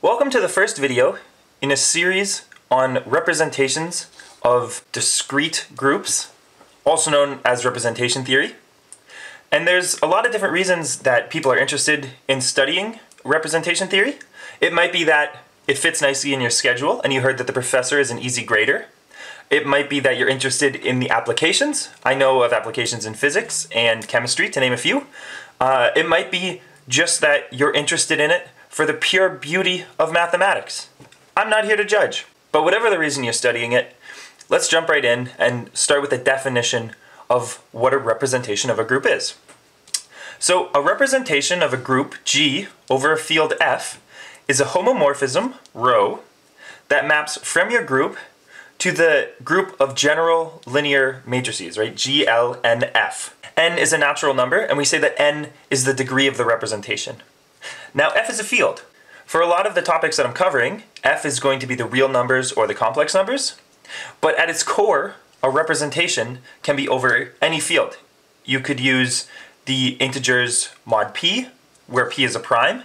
Welcome to the first video in a series on representations of discrete groups, also known as representation theory. And there's a lot of different reasons that people are interested in studying representation theory. It might be that it fits nicely in your schedule and you heard that the professor is an easy grader. It might be that you're interested in the applications. I know of applications in physics and chemistry, to name a few. Uh, it might be just that you're interested in it for the pure beauty of mathematics. I'm not here to judge. But whatever the reason you're studying it, let's jump right in and start with a definition of what a representation of a group is. So a representation of a group G over a field F is a homomorphism, rho, that maps from your group to the group of general linear matrices, right? G, L, N, F. N is a natural number, and we say that N is the degree of the representation. Now, F is a field. For a lot of the topics that I'm covering, F is going to be the real numbers or the complex numbers, but at its core, a representation can be over any field. You could use the integers mod p, where p is a prime.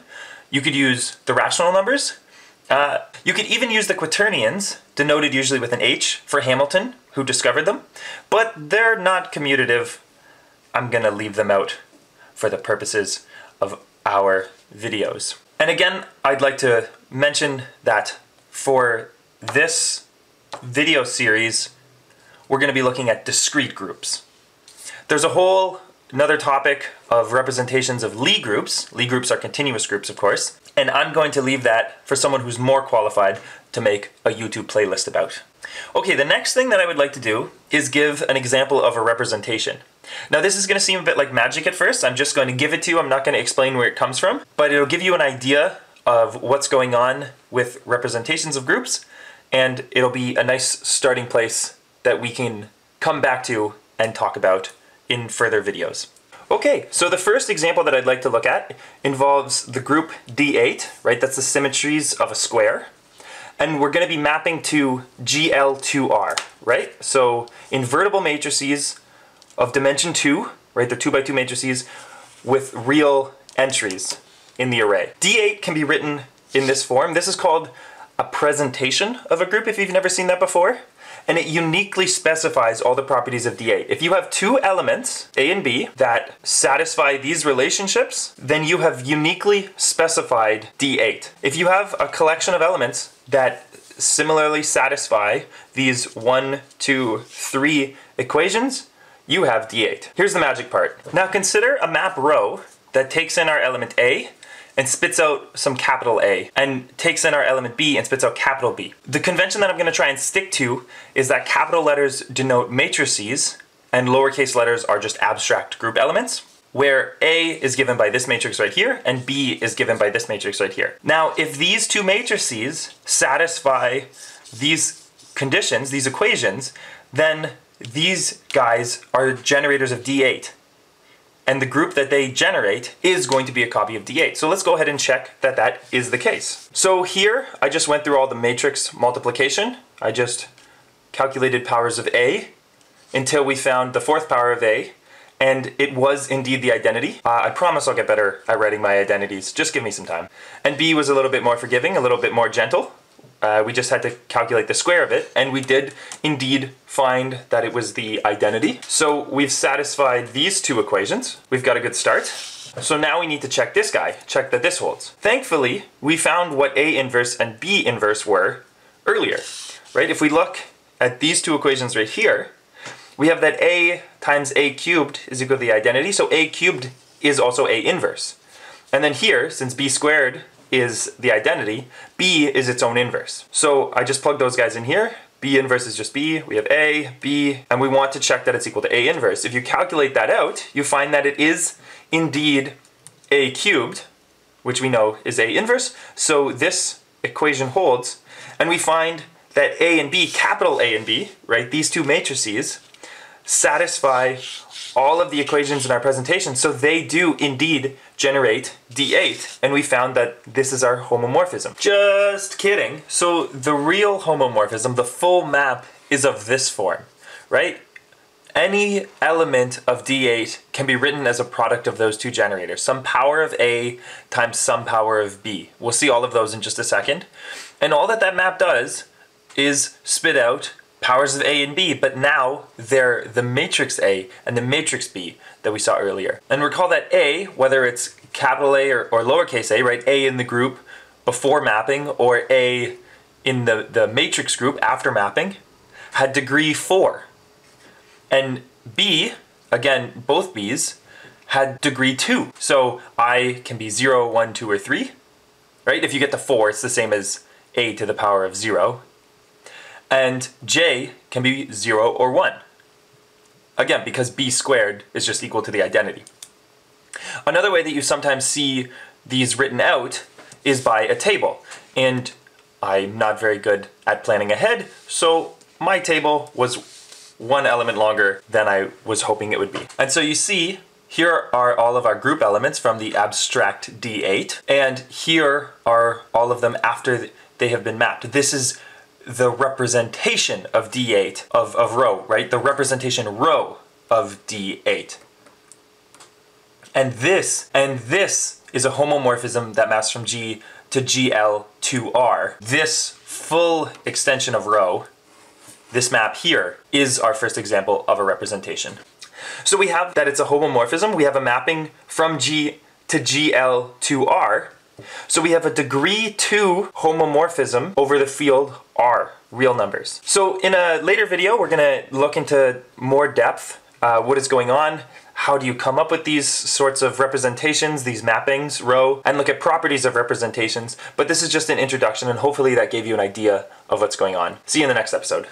You could use the rational numbers. Uh, you could even use the quaternions, denoted usually with an H, for Hamilton, who discovered them, but they're not commutative. I'm going to leave them out for the purposes of our videos. And again, I'd like to mention that for this video series, we're going to be looking at discrete groups. There's a whole another topic of representations of Lie groups. Lie groups are continuous groups, of course. And I'm going to leave that for someone who's more qualified to make a YouTube playlist about. Okay, the next thing that I would like to do is give an example of a representation. Now this is going to seem a bit like magic at first. I'm just going to give it to you. I'm not going to explain where it comes from, but it'll give you an idea of what's going on with representations of groups, and it'll be a nice starting place that we can come back to and talk about in further videos. Okay, so the first example that I'd like to look at involves the group D8, right? That's the symmetries of a square. And we're going to be mapping to GL2R, right? So invertible matrices of dimension 2, right? They're 2 by 2 matrices with real entries in the array. D8 can be written in this form. This is called a presentation of a group if you've never seen that before and it uniquely specifies all the properties of D8. If you have two elements, A and B, that satisfy these relationships, then you have uniquely specified D8. If you have a collection of elements that similarly satisfy these one, two, three equations, you have D8. Here's the magic part. Now consider a map rho that takes in our element A and spits out some capital A and takes in our element B and spits out capital B. The convention that I'm going to try and stick to is that capital letters denote matrices and lowercase letters are just abstract group elements where A is given by this matrix right here and B is given by this matrix right here. Now, if these two matrices satisfy these conditions, these equations, then these guys are generators of D8 and the group that they generate is going to be a copy of D8. So let's go ahead and check that that is the case. So here, I just went through all the matrix multiplication. I just calculated powers of A until we found the fourth power of A, and it was indeed the identity. Uh, I promise I'll get better at writing my identities. Just give me some time. And B was a little bit more forgiving, a little bit more gentle. Uh, we just had to calculate the square of it, and we did indeed find that it was the identity. So we've satisfied these two equations. We've got a good start. So now we need to check this guy, check that this holds. Thankfully, we found what A inverse and B inverse were earlier, right? If we look at these two equations right here, we have that A times A cubed is equal to the identity, so A cubed is also A inverse. And then here, since B squared is the identity, B is its own inverse. So I just plug those guys in here. B inverse is just B, we have A, B, and we want to check that it's equal to A inverse. If you calculate that out, you find that it is indeed A cubed, which we know is A inverse, so this equation holds, and we find that A and B, capital A and B, right, these two matrices, satisfy all of the equations in our presentation, so they do indeed generate D8, and we found that this is our homomorphism. Just kidding. So the real homomorphism, the full map, is of this form, right? any element of D8 can be written as a product of those two generators, some power of A times some power of B. We'll see all of those in just a second. And all that that map does is spit out powers of A and B, but now they're the matrix A and the matrix B that we saw earlier. And recall that A, whether it's capital A or, or lowercase a, right, A in the group before mapping or A in the, the matrix group after mapping, had degree 4. And B, again, both B's, had degree 2. So I can be 0, 1, 2, or 3, right? If you get to 4, it's the same as A to the power of 0 and j can be 0 or 1. Again, because b squared is just equal to the identity. Another way that you sometimes see these written out is by a table. And I'm not very good at planning ahead, so my table was one element longer than I was hoping it would be. And so you see, here are all of our group elements from the abstract D8, and here are all of them after they have been mapped. This is the representation of D8 of, of rho, right? The representation rho of D8. And this, and this is a homomorphism that maps from G to GL to R. This full extension of rho, this map here, is our first example of a representation. So we have that it's a homomorphism, we have a mapping from G to GL to R, so we have a degree 2 homomorphism over the field R, real numbers. So in a later video, we're going to look into more depth, uh, what is going on, how do you come up with these sorts of representations, these mappings, rho, and look at properties of representations. But this is just an introduction and hopefully that gave you an idea of what's going on. See you in the next episode.